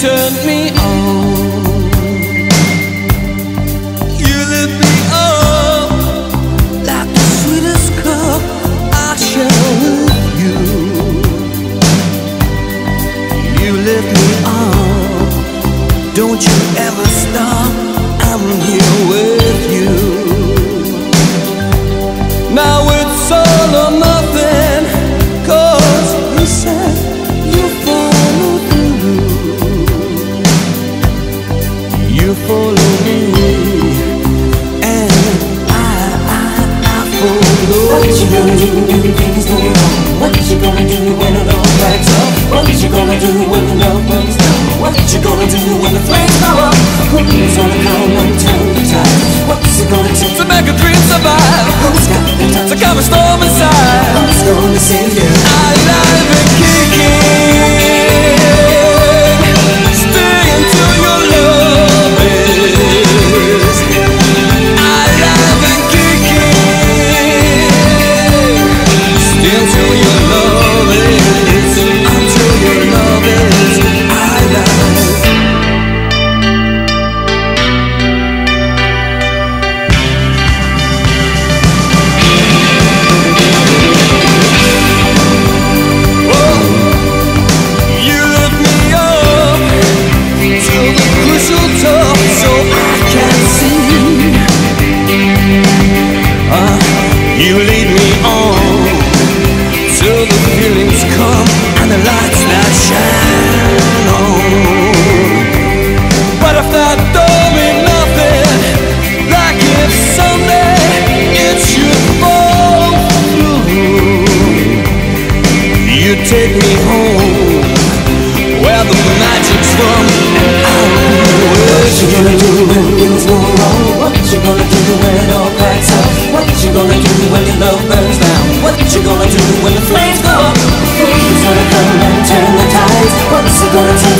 turn me on. You lift me up like the sweetest cup I share with you. You lift me up, don't you ever up? Who's gonna come and turn the tide? What's it gonna take to make a dream survive. Who's got the time? To calm a storm inside. Me home where the magic's from, What you gonna do when things go wrong? What you gonna do when it all cracks up? What you gonna do when your love burns down? What you gonna do when the flames go up? Who's gonna come and turn the tides? What's it gonna take